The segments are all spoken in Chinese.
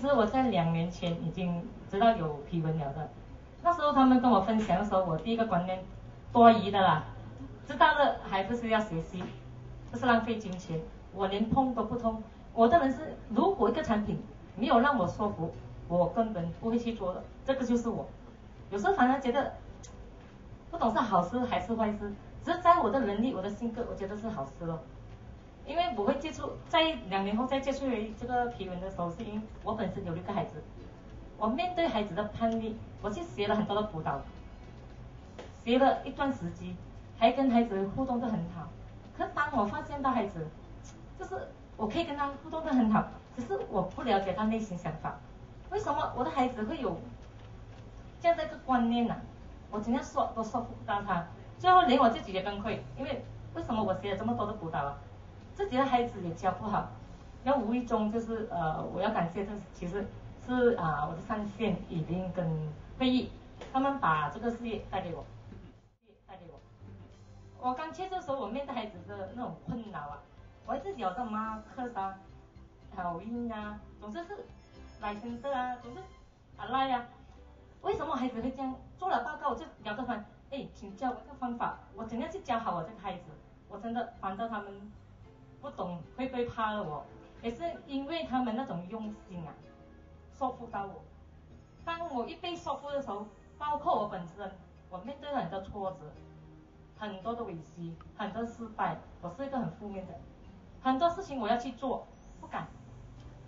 实我在两年前已经知道有皮纹了的，那时候他们跟我分享的时候，我第一个观念多余的啦，知道了还不是要学习，不是浪费金钱，我连碰都不碰。我的人是，如果一个产品没有让我说服，我根本不会去做的，这个就是我。有时候反而觉得不懂是好事还是坏事，只是在我的能力、我的性格，我觉得是好事咯。因为我会接触，在两年后再接触这个皮纹的时候，是因为我本身有六个孩子，我面对孩子的叛逆，我去学了很多的辅导，学了一段时间，还跟孩子互动的很好。可当我发现到孩子，就是我可以跟他互动的很好，只是我不了解他内心想法，为什么我的孩子会有这样的一个观念呢？我怎样说都说服不到他，最后连我自己也崩溃，因为为什么我学了这么多的辅导啊？自己的孩子也教不好，然后无意中就是呃，我要感谢这其实是啊我的上线已经跟会议，他们把这个事业带给我，带给我。我刚去的时候，我面对孩子的那种困扰啊，我自己有个妈课啥，口音啊，总是是来生色啊，总是啊赖呀，为什么孩子会这样？做了报告我就聊个翻，哎，请教我一个方法，我怎样去教好我这个孩子？我真的烦到他们。不懂会不会怕了我，也是因为他们那种用心啊，说服到我。当我一被说服的时候，包括我本身，我面对很多挫折，很多的委屈，很多失败，我是一个很负面的。很多事情我要去做，不敢。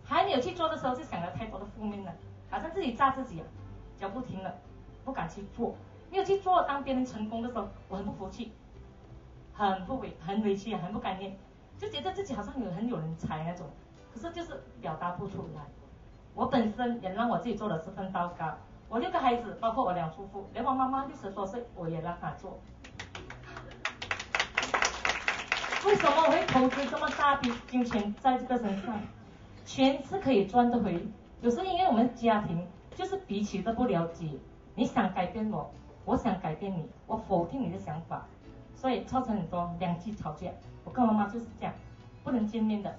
还没有去做的时候，就想了太多的负面了，好像自己炸自己啊，脚不停了，不敢去做。没有去做，当别人成功的时候，我很不服气，很不委，很委屈，很不甘愿。就觉得自己好像有很有人才那种，可是就是表达不出来。我本身也让我自己做了十份报告，我六个孩子，包括我两夫妇，连我妈妈六十多岁，我也让她做。为什么我会投资这么大笔金钱在这个身上？钱是可以赚得回，有时候因为我们家庭就是彼此都不了解，你想改变我，我想改变你，我否定你的想法。所以造成很多两句吵架，我跟妈妈就是这样，不能见面的，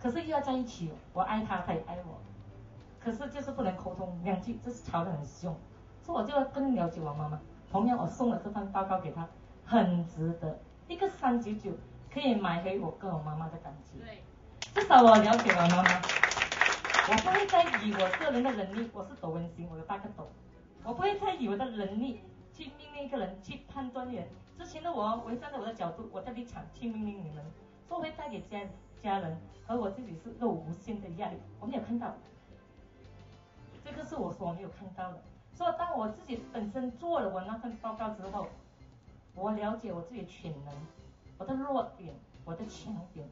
可是又要在一起，我爱她，她也爱我，可是就是不能沟通，两句就是吵得很凶，所以我就要更了解我妈妈。同样，我送了这份报告给她，很值得，一个三九九可以买回我跟我妈妈的感情。对，至少我了解我妈妈，我不会再以我个人的能力，我是抖温馨，我有八个抖，我不会再以我的能力去命令一个人，去判断人。之前的我，我站在我的角度，我的立场去命令你们，说会带给家家人和我自己是有无限的压力。我没有看到，这个是我所没有看到的。所以当我自己本身做了我那份报告之后，我了解我自己的潜能，我的弱点，我的强点。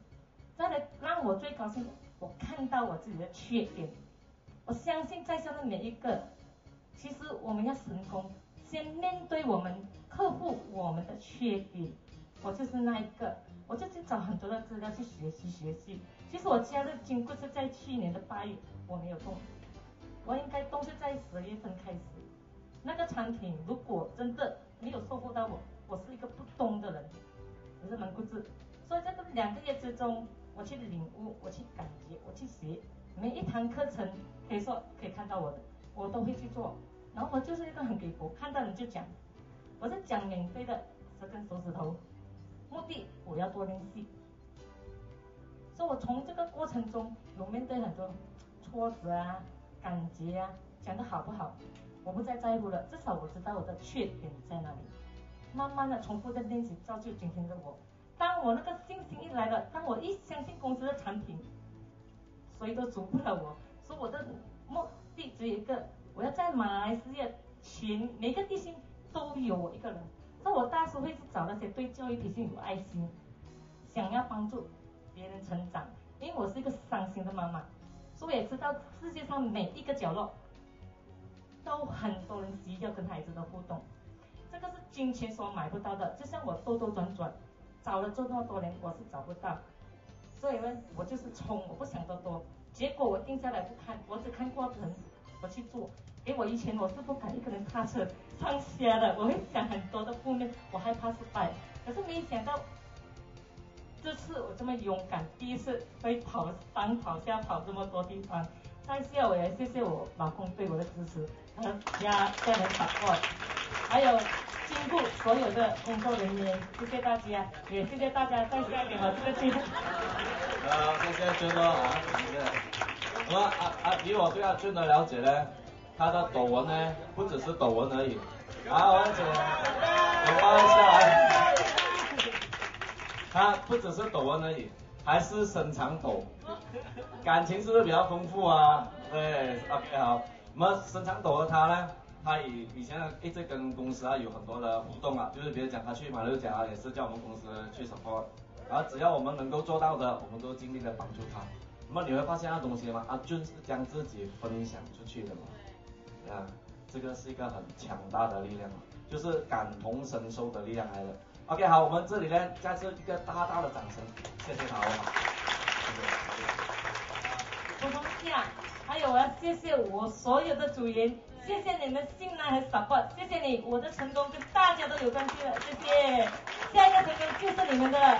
再来让我最高兴的，我看到我自己的缺点。我相信在座的每一个，其实我们要成功，先面对我们。克服我们的缺点，我就是那一个，我就去找很多的资料去学习学习。其实我加入经过是在去年的八月，我没有动，我应该动是在十月份开始。那个产品如果真的没有收获到我，我是一个不懂的人，我是蛮固执。所以在这两个月之中，我去领悟，我去感觉，我去学，每一堂课程可以说可以看到我的，我都会去做。然后我就是一个很给博，看到你就讲。我是讲免费的十根手指头，目的我要多练习。所以我从这个过程中有面对很多挫折啊、感觉啊，讲的好不好，我不再在乎了。至少我知道我的缺点在哪里。慢慢的重复的练习，造就今天的我。当我那个信心一来了，当我一相信公司的产品，谁都阻不了我。所以我的目的只有一个，我要在马来西亚全每个地心。都有我一个人，所以我大叔会去找那些对教育体系有爱心，想要帮助别人成长。因为我是一个伤心的妈妈，所以我也知道世界上每一个角落都很多人需要跟孩子的互动，这个是金钱所买不到的。就像我兜兜转转找了这么多年，我是找不到，所以呢，我就是冲，我不想多多。结果我定下来不看，我只看过程，我去做。因为我以前我是不敢一个人踏车上下的，我会想很多的负面，我害怕失败。可是没想到这次我这么勇敢，第一次会跑上跑下跑这么多地方，在下我也谢谢我老公对我的支持和家家人 support，还有辛苦所有的工作人员，谢谢大家，也谢谢大家在下给我这个机会。好，谢谢娟哥啊，谢谢。那么啊啊，以我对阿俊的了解呢，他的抖纹呢不只是抖纹而已，好，而且我帮一下来，他不只是抖纹而已，还是深藏抖，感情是不是比较丰富啊？对，OK 好。那么深藏抖的他呢，他以以前一直跟公司啊有很多的互动啊，就是比如讲他去马六甲啊，也是叫我们公司去 support，然后只要我们能够做到的，我们都尽力的帮助他。那么你会发现那东西吗？阿俊是将自己分享出去的嘛，啊，这个是一个很强大的力量，就是感同身受的力量来的。OK，好，我们这里呢，再次一个大大的掌声，谢谢他，好不好？谢谢。普通下，还有我要谢谢我所有的组员，谢谢你们信赖和 support，谢谢你，我的成功跟大家都有关系了，谢谢。下一个成功就是你们的。